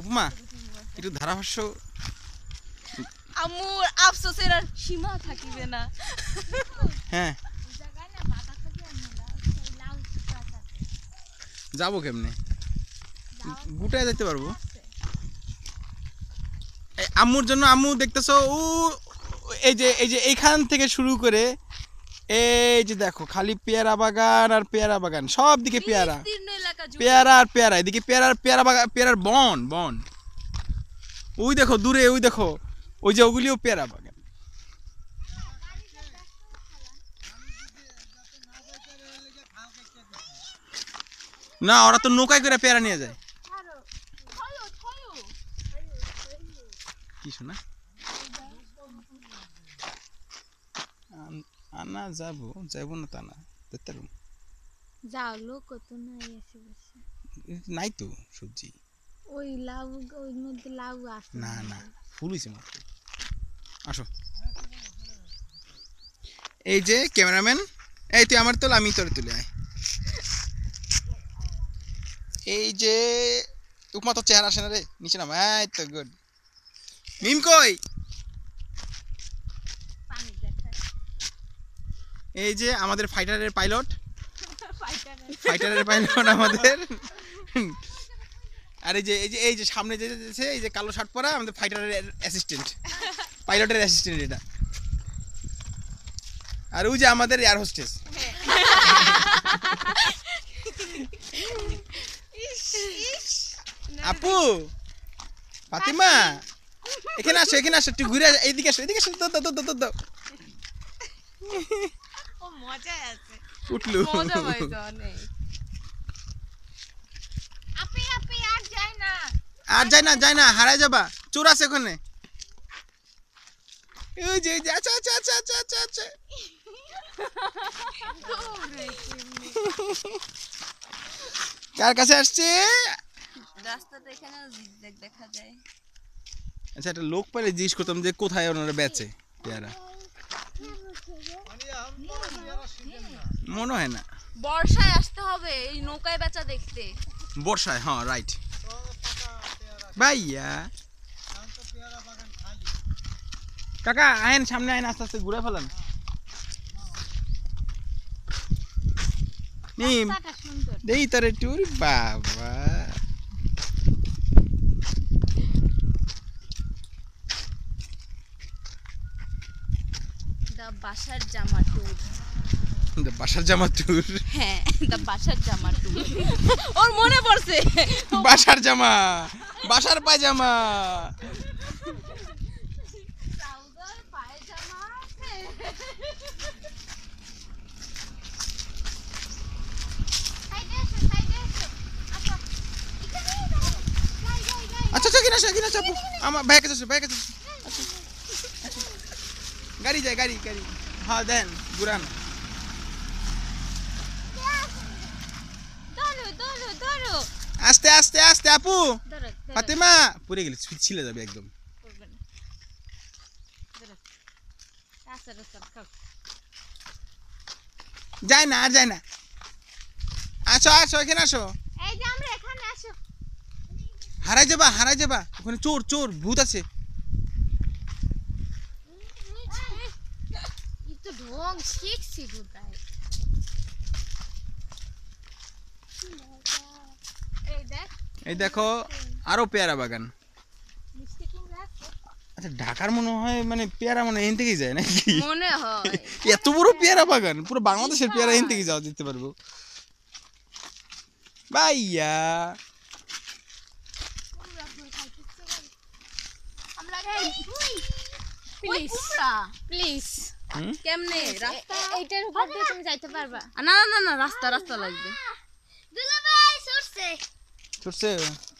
উপমা? একটু ধারাভাষ্য। আম্মুর আফসোসের আর সীমা থাকিবে না। হ্যাঁ। যাব কেমনে? গুটায় যেতে পারব। এই আম্মুর জন্য আম্মু দেখতেছো ও এই যে এই যে এইখান থেকে শুরু করে এই যে দেখো খালি পেয়ারা বাগান আর পেয়ারা বাগান সব দিকে পেয়ারা। পেয়ারা পেয়ারা, এদিকে পেয়ারার, পেয়ারা বাগান পেয়ারার বন বন। ওই দেখো, দূরে, ওই দেখো, ওই যে ওগুলিও পেয়ারা বাগান। না, ওরা তো নৌকায় করে পেয়ারা নিয়ে যায়। কি শোনা? আনা যাব যাব না তা না। যাও লোক কত নাই আসে বসে নাই তো সবজি। ওই লাউ ওই মধ্যে লাউ আসে না না। ফুল হয়েছে মাত্র আসো। এই যে ক্যামেরাম্যান এই তুই আমার তোল আমি তোর তুলে আয়। এই যে উপমা তো চেহারা আসে না রে নিচে নাম। এই তো গুড মিম কই? এই যে আমাদের ফাইটারের পাইলট ফাইটারের পাইলট আমাদের। আর এই যে এই যে এই যে সামনে যে এই যে কালো শার্ট পরা আমাদের ফাইটারের অ্যাসিস্ট্যান্ট পাইলটের অ্যাসিস্ট্যান্ট এটা। আর ওই যে আমাদের এয়ার হোস্টেস আপু ফাতিমা এখানে আসো এখানে আসো তুই ঘুরে আসো এইদিকে আসো এইদিকে আসো তো তো তো তো দাও। ও মজায় আছে। উঠলু মজা পাইতো অনেক। আপি আপি আর যায় না। আর যাই না যাই না হারাই যাবা। চোর আছে ওখানে। ওই যে আচ্ছা আচ্ছা আচ্ছা আচ্ছা আচ্ছা আচ্ছা। কার কাছে আসছে? রাস্তাটা এখানে দেখা যায়। আচ্ছা একটা লোক জিজ্ঞেস করতাম যে কোথায় ওনারা বেচে পেয়ারা। মনে হয় না। বর্ষায় আসতে হবে এই নৌকায় বেচা দেখতে। বর্ষায় হ্যাঁ রাইট ভাইয়া। কাকা আইন সামনে আইন আস্তে আস্তে ঘুরে ফেলান। সুন্দর। দেই তোর টুর বাবা। দা বাসার জামা ট্যুর বাসার জামা টুর হ্যাঁ বাসার জামা ট্যুর ওর মনে পড়ছে। বাসার জামা বাসার পায়জামা। আচ্ছা আচ্ছা কিনা কিনা চাপু আমার কাছে ভাই কাছে গাড়ি যায় গাড়ি গাড়ি। হ্যাঁ দেন ঘুরান ধরো ধরো ধরো আস্তে আস্তে আস্তে আপু। ফাতেমা। পড়ে গেলে ছিলে যাবে একদম। রাস্তা খাও। যায় না আর যায় না। আসো আসো এখানে আসো। এই যে আমরা এখানে আসো। হারাই যাবা হারাই যাবা। ওখানে চোর চোর ভূত আছে। শিখছি কোথায় এই দেখো আরও পেয়ারা বাগান। আচ্ছা ঢাকার মনে হয় মানে পেয়ারা মনে হয় এখান থেকেই যায় নাকি? মনে হয়। এত বড় পেয়ারা বাগান পুরো বাংলাদেশের পেয়ারা এখান থেকে যাওয়া যেতে পারব। ভাইয়া। প্লিজ প্লিজ কেমনে? রাস্তা এইটার উপর দিয়ে তুমি যাইতে পারবা। না না না না রাস্তা রাস্তা লাগবে। দুলাভাই সরছে। ছুটছে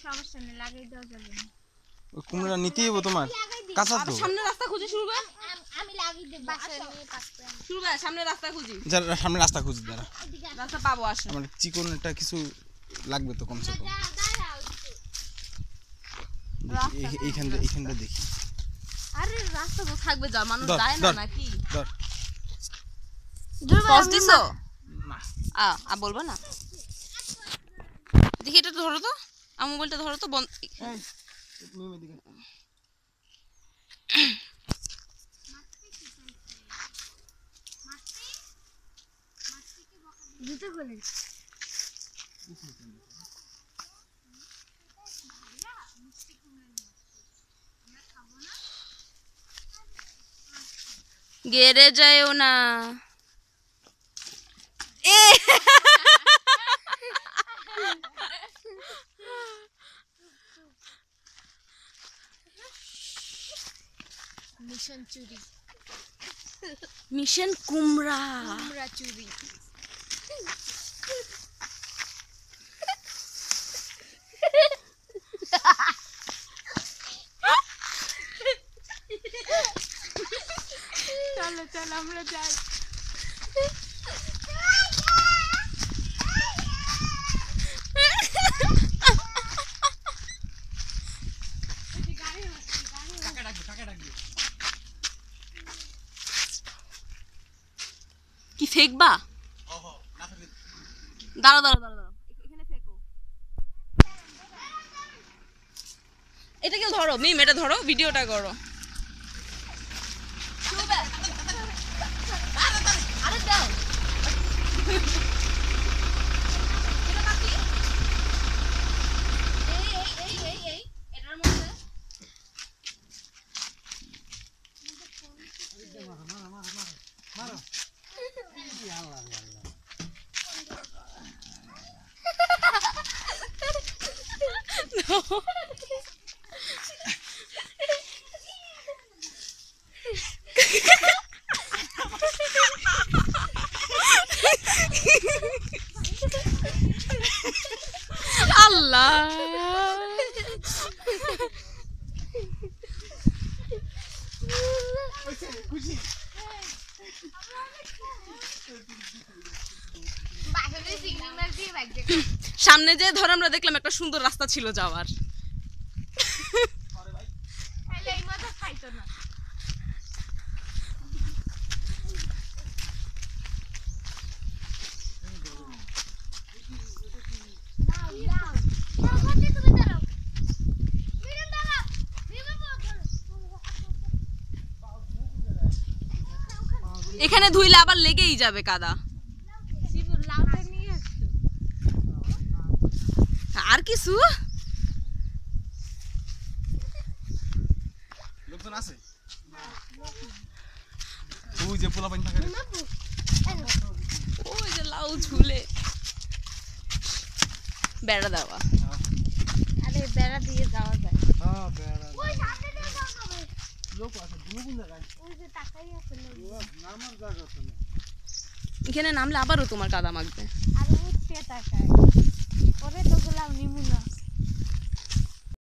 সমস্যা নেই লাগিয়ে দেওয়া যাবে ওই কুমড়া নিতেই হব তোমার। কাঁচা তো। সামনে রাস্তা খুঁজি শুরু কর। আমি লাগিয়ে দেব বাসায় নিয়ে পাস করে শুরু কর সামনে রাস্তা খুঁজি। যারা সামনে রাস্তা খুঁজি দাঁড়া। রাস্তা পাবো আসো। আমার চিকন কিছু লাগবে তো কমসে কম। দাঁড়াও দেখি, এই- এইখানটা এইখানটা দেখি। আরে রাস্তা তো থাকবে যা মানুষ যায় না নাকি? ধর। পজ দিছো? আ বলব না? দেখি এটা ধরো তো। আমার মোবাইলটা ধরো তো বন্ধ দিকে জুতো গেড়ে যায়ও না। মিশন চুরি মিশন কুমড়া আমরা চুরি চলো চলো আমরা যাই কাকে ডাকবে কাকে ডাকবে কি ফেকবা দাঁড়া দাঁড়া দাঁড়াও এ- এখানে ফেকো। ধরো? মিম এটা ধরো ভিডিওটা করো। know. সামনে যে ধর আমরা দেখলাম একটা সুন্দর রাস্তা ছিল যাওয়ার। এখানে ধুইলে আবার লেগেই যাবে কাদা শিবু, লাউটা নিয়ে আসছো। আর কিছু লোকজন আছে ওই যে পোলা পানি থাকে রে। ওই যে লাউ ঝুলে বেড়া দেওয়া আরে বেড়া দিয়ে যাওয়া যায় হ্যাঁ বেড়া ওই সামনে দিয়ে যাওয়া যাবে। লোক আছে তুমি কোন জায়গায় ওই যে তাকাই আছে লোক। নামার জায়গা তো না এখানে নামলে আবারও তোমার কাদা মাখবে আরে la unímula.